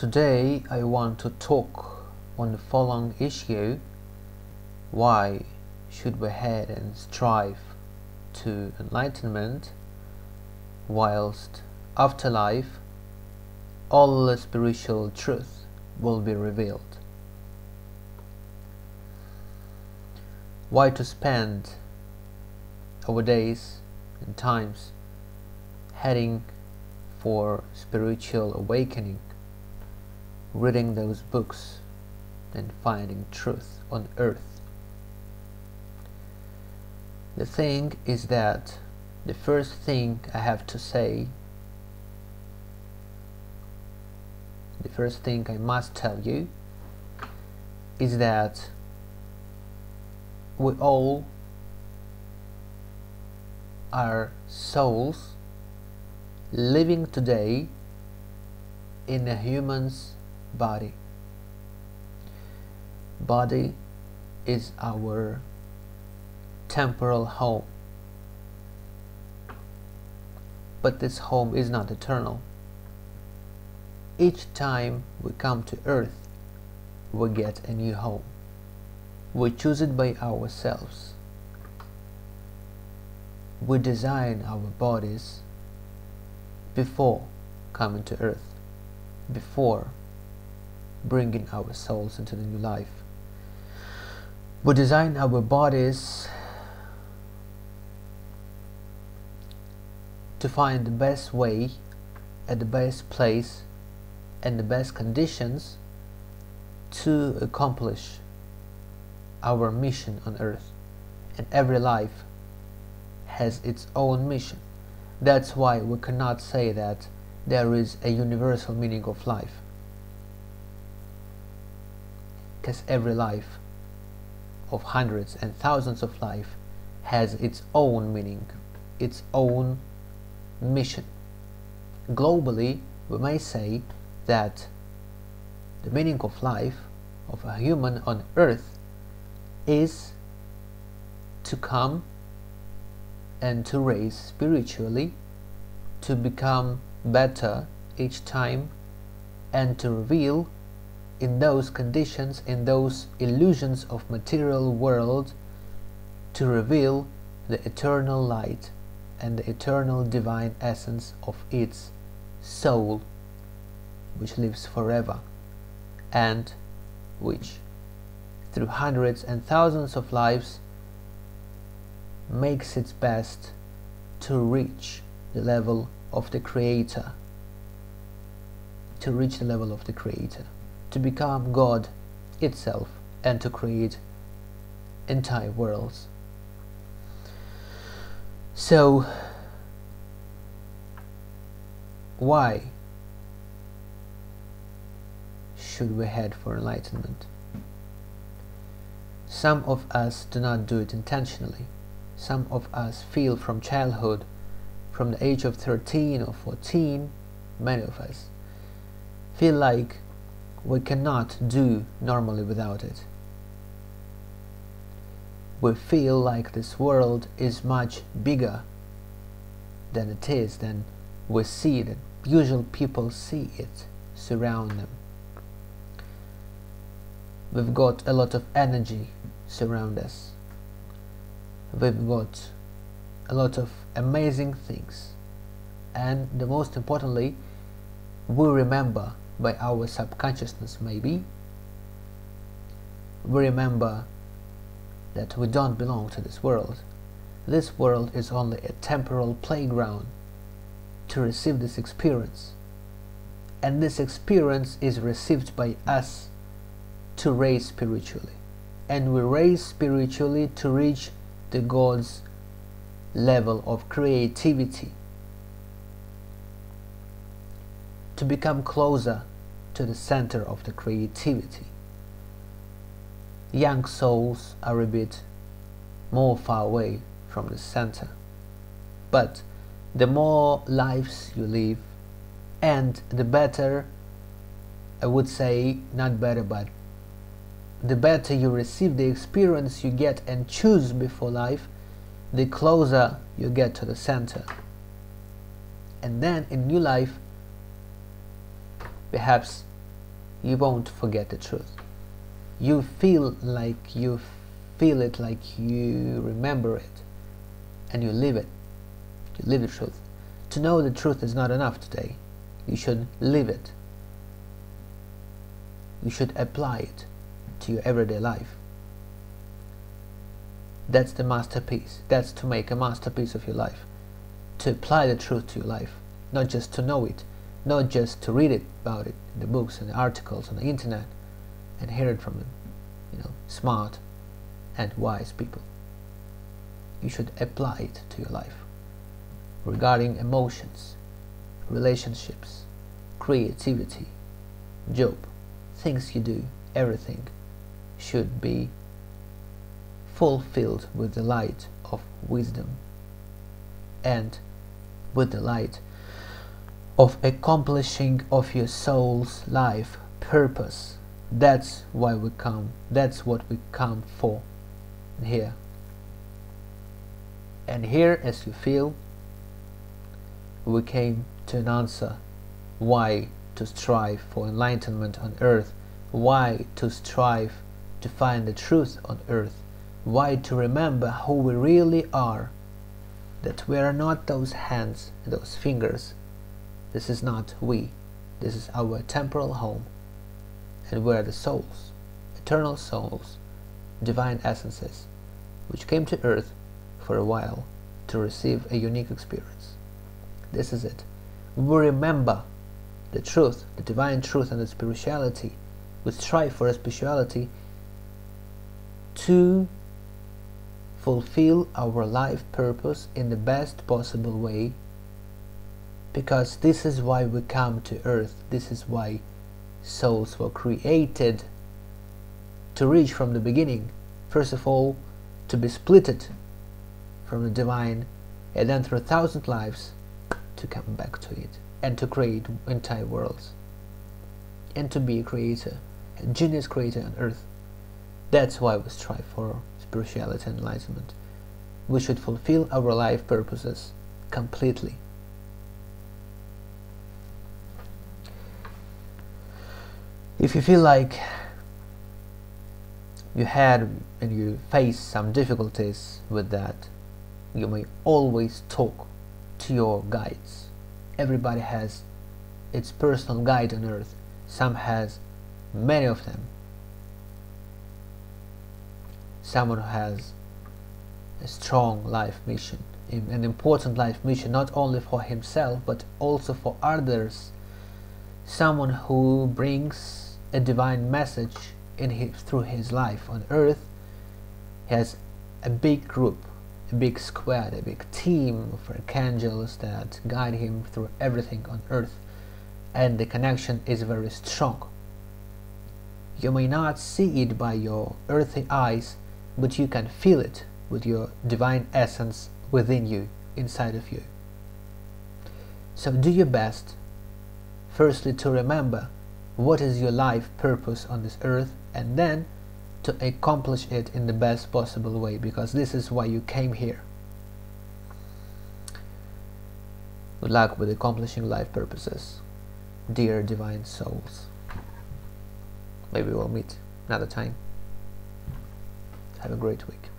Today I want to talk on the following issue why should we head and strive to enlightenment whilst after life all the spiritual truth will be revealed. Why to spend our days and times heading for spiritual awakening, reading those books and finding truth on earth. The thing is that the first thing I have to say, the first thing I must tell you, is that we all are souls living today in a human's body. Body is our temporal home. But this home is not eternal. Each time we come to earth, we get a new home. We choose it by ourselves. We design our bodies before coming to earth, before bringing our souls into the new life. We design our bodies to find the best way at the best place and the best conditions to accomplish our mission on earth. And every life has its own mission. That's why we cannot say that there is a universal meaning of life because every life of hundreds and thousands of life has its own meaning its own mission. Globally we may say that the meaning of life of a human on earth is to come and to raise spiritually to become better each time and to reveal in those conditions in those illusions of material world to reveal the eternal light and the eternal divine essence of its soul which lives forever and which through hundreds and thousands of lives makes its best to reach the level of the creator to reach the level of the creator to become God itself and to create entire worlds. So why should we head for enlightenment? Some of us do not do it intentionally. Some of us feel from childhood, from the age of 13 or 14, many of us feel like we cannot do normally without it. We feel like this world is much bigger than it is, than we see that usual people see it, surround them. We've got a lot of energy surround us we've got a lot of amazing things and the most importantly we remember by our subconsciousness maybe we remember that we don't belong to this world. This world is only a temporal playground to receive this experience. And this experience is received by us to raise spiritually. And we raise spiritually to reach the God's level of creativity. To become closer to the center of the creativity. Young souls are a bit more far away from the center. But the more lives you live and the better, I would say, not better, but the better you receive the experience you get and choose before life, the closer you get to the center. And then in new life, perhaps you won't forget the truth. You feel like you feel it like you remember it and you live it. You live the truth. To know the truth is not enough today. You should live it. You should apply it to your everyday life. That's the masterpiece. That's to make a masterpiece of your life. To apply the truth to your life. Not just to know it. Not just to read it about it in the books and the articles on the internet and hear it from. You know, smart and wise people. You should apply it to your life. Regarding emotions, relationships, creativity, job, things you do, everything should be fulfilled with the light of wisdom and with the light of accomplishing of your soul's life purpose. That's why we come that's what we come for here. And here as you feel we came to an answer why to strive for enlightenment on earth why to strive to find the truth on earth why to remember who we really are that we are not those hands those fingers this is not we. This is our temporal home. And we are the souls eternal souls divine essences which came to earth for a while to receive a unique experience. This is it. We remember the truth the divine truth and the spirituality. We strive for a spirituality to fulfill our life purpose in the best possible way because this is why we come to earth this is why souls were created to reach from the beginning first of all to be splitted from the divine and then through a thousand lives to come back to it and to create entire worlds and to be a creator a genius creator on earth that's why we strive for spirituality and enlightenment. We should fulfill our life purposes completely. If you feel like you had and you face some difficulties with that, you may always talk to your guides. Everybody has its personal guide on earth. Some has many of them someone who has a strong life mission, an important life mission, not only for himself but also for others. Someone who brings a divine message in his, through his life on earth he has a big group, a big squad, a big team of archangels that guide him through everything on earth, and the connection is very strong. You may not see it by your earthly eyes, but you can feel it with your divine essence within you, inside of you. So do your best, firstly to remember what is your life purpose on this earth, and then to accomplish it in the best possible way, because this is why you came here. Good luck with accomplishing life purposes, dear divine souls. Maybe we'll meet another time. Have a great week.